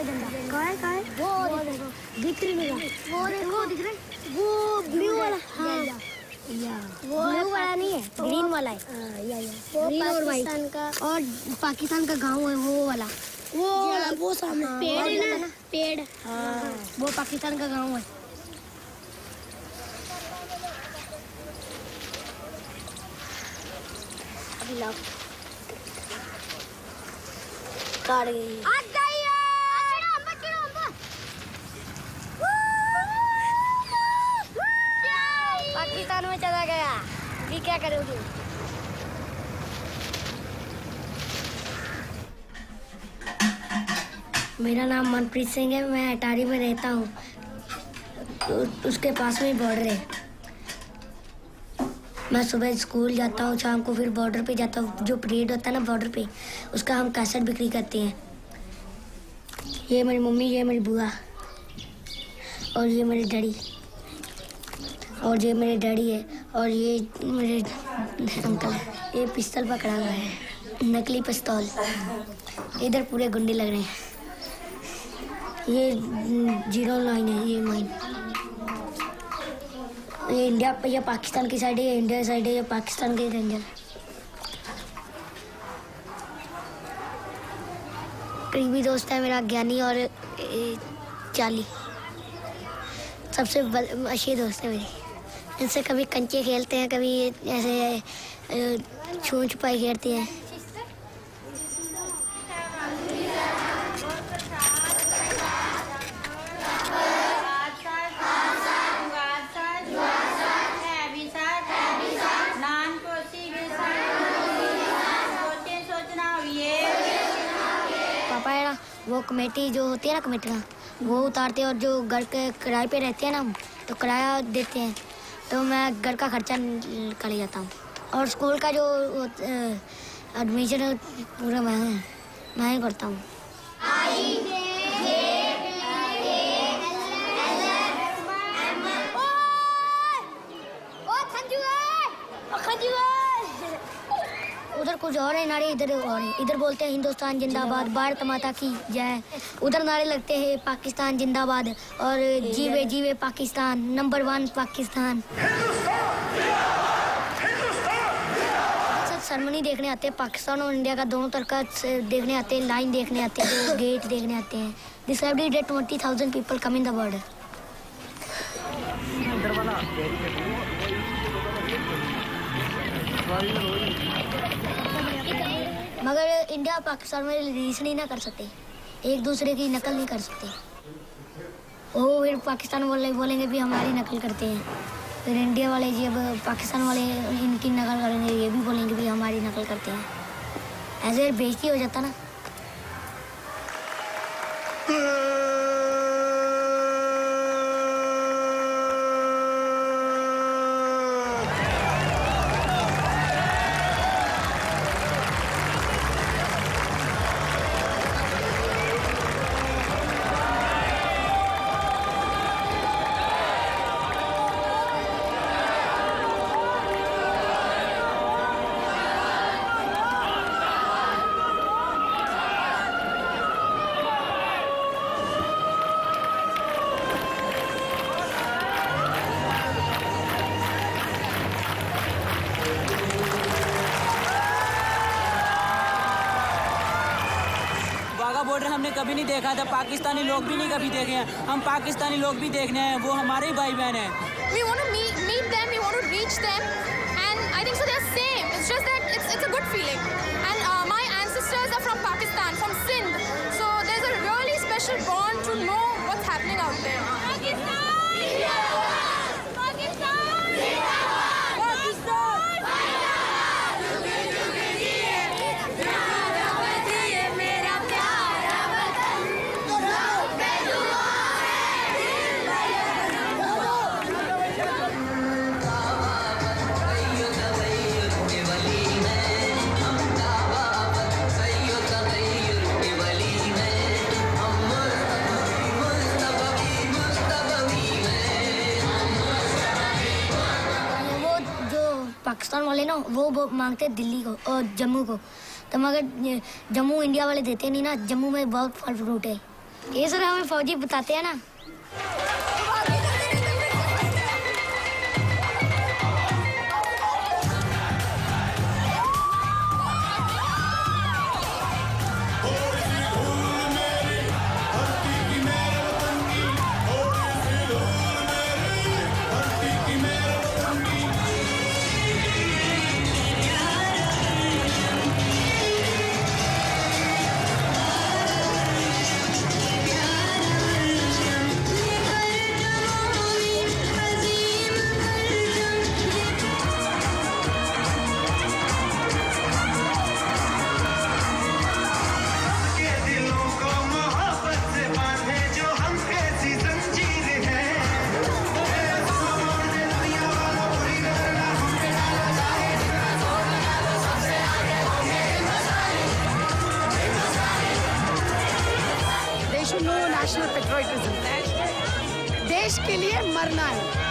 पाकिस्तान का कहाँ है कहाँ है? वो देखो दिख। रही वो देखो। दिख रहा वो ब्लू वाला। हाँ। या वो ब्लू वाला नहीं है। ग्रीन वाला है। या या। वो पाकिस्तान का। और पाकिस्तान का गाँव है वो वाला। वो वो सामने। पेड़ है ना? पेड़। हाँ वो पाकिस्तान का गाँव है। अभी लाओ। काट गई पाकिस्तान में चला गया अभी क्या करोगे? मेरा नाम मनप्रीत सिंह है, मैं अटारी में रहता हूँ। उसके पास में बॉर्डर है। मैं सुबह स्कूल जाता हूँ, शाम को फिर बॉर्डर पे जाता हूँ। जो परेड होता है ना बॉर्डर पे, उसका हम कैसेट बिक्री करते हैं। ये मेरी मम्मी, ये मेरी बुआ, और ये मेरे डैडी, और ये मेरे डैडी है। और ये मेरे अंकल ये पिस्तौल पकड़ा हुआ है। नकली पिस्तौल। इधर पूरे गुंडे लग रहे हैं। ये ज़ीरो नाइन है, ये माइन ये इंडिया, या पाकिस्तान की साइड है, ये इंडिया साइड है, या पाकिस्तान के रेंजर करीबी दोस्त है मेरा, ज्ञानी और चाली। सबसे अच्छे दोस्त है मेरे। इनसे कभी कंचे खेलते हैं, कभी ऐसे छू छुपाई खेलते हैं। वो कमेटी जो होती है ना, कमेटी वो उतारते हैं और जो घर के किराए पे रहते हैं ना हम तो किराया देते हैं। तो मैं घर का खर्चा कर जाता हूँ। और स्कूल का जो एडमिशन है, पूरा मैं मैं ही करता हूँ उधर कुछ और है नारे इधर और है इधर बोलते हैं हिंदुस्तान जिंदाबाद भारत माता की जय। उधर नारे लगते हैं पाकिस्तान जिंदाबाद और जीवे जीवे Pakistan number one Pakistan. Ceremony देखने आते हैं पाकिस्तान और इंडिया का दोनों तरफ़ का देखने आते हैं लाइन देखने आते हैं गेट देखने आते हैं। This every day twenty thousand people come in the world मगर इंडिया और पाकिस्तान में रीस नहीं ना कर सकते। एक दूसरे की नकल नहीं कर सकते। वो फिर पाकिस्तान वाले बोलेंगे भी हमारी नकल करते हैं। फिर इंडिया वाले जब पाकिस्तान वाले इनकी नकल करेंगे, ये भी बोलेंगे भी हमारी नकल करते हैं। ऐसे बेइज्जती हो जाता ना। हमने कभी नहीं देखा था, पाकिस्तानी लोग भी नहीं कभी देखे हैं। हम पाकिस्तानी लोग भी देखने हैं, वो हमारे ही। भाई बहन हैं वाले ना, वो मांगते दिल्ली को और जम्मू को। तो मगर जम्मू इंडिया वाले देते नहीं ना, जम्मू में बहुत फल फ्रूट है। ये सर हमें फौजी बताते हैं ना। के लिए मरना है।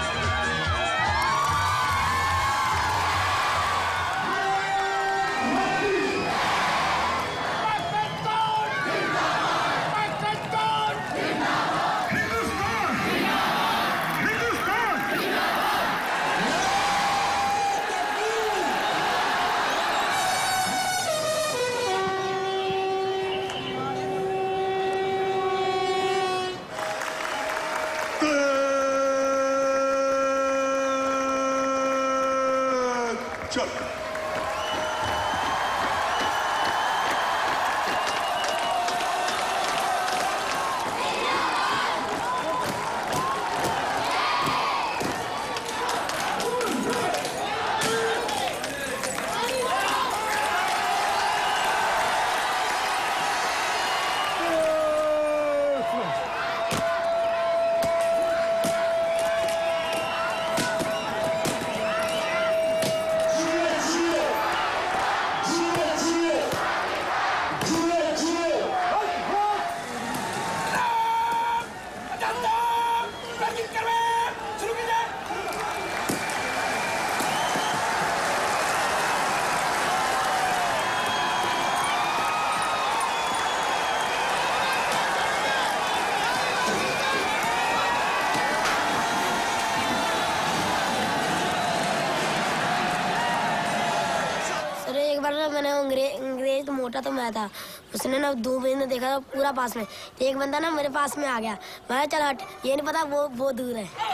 अंग्रेज़ तो मैं था। उसने ना दो बजे देखा पूरा पास में। एक बंदा ना मेरे पास में आ गया। मैं चल हट, ये नहीं पता वो वो दूर है।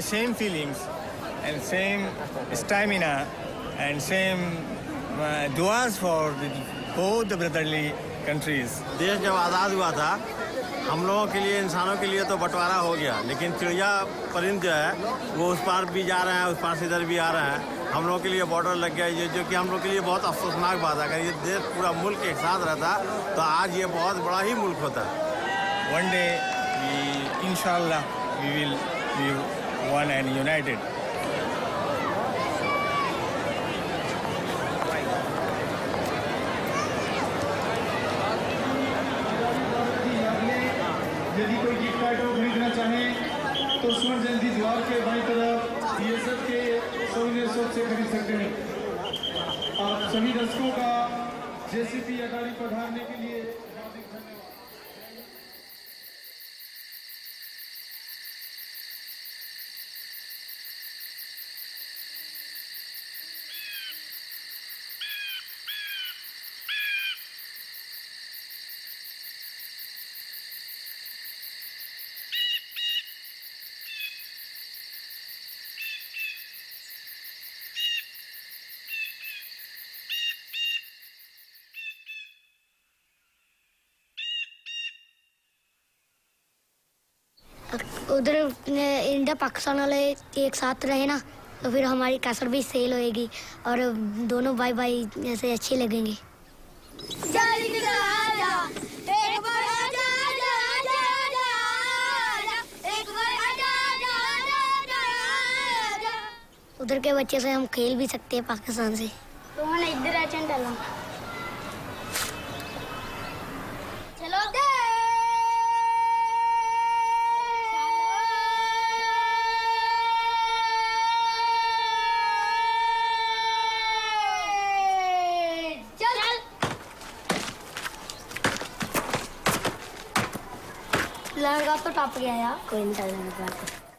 The same feelings and same stamina and same uh, duas for the, both the brotherly countries. देश जब आज़ाद हुआ था हम लोगों के लिए इंसानों के लिए तो बंटवारा हो गया लेकिन चिड़िया परिंद जो है वो उस पार भी जा रहे हैं उस पार से इधर भी आ रहे हैं। हम लोगों के लिए बॉर्डर लग गया ये जो कि हम लोग के लिए बहुत अफसोसनाक बात है। अगर ये देश पूरा मुल्क एक साथ रहता तो आज ये बहुत बड़ा ही मुल्क होता। We, inshallah, we will be one and united. यदि कोई गिफ्ट आइटम खरीदना चाहे तो स्वर्ण जयंती द्वार के बाई तरफ़ बीएसएफ के सोने शॉप से खरीद सकते हैं आप सभी दर्शकों का जेसीपी अगाड़ी पधारने के लिए उधर इंडिया पाकिस्तान वाले एक साथ रहे ना तो फिर हमारी कसर भी सेल होएगी और दोनों भाई भाई जैसे अच्छे लगेंगे। उधर के बच्चे से हम खेल भी सकते हैं पाकिस्तान से। तो मैंने इधर आ चलो तो टप गया यार। कोई नहीं चल